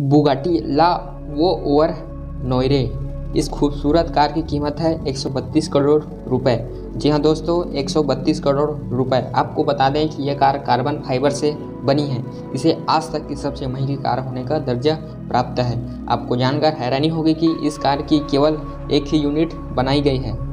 Bugatti ला वो over नोयरे इस खूबसूरत कार की कीमत है 132 करोड़ रुपए। जी हाँ दोस्तों 132 करोड़ रुपए। आपको बता दें कि यह कार कार्बन फाइबर से बनी है। इसे आज तक की सबसे महँगी कार होने का दर्जा प्राप्त है। आपको जानकर हैरानी होगी कि इस कार की केवल एक ही यूनिट बनाई गई है।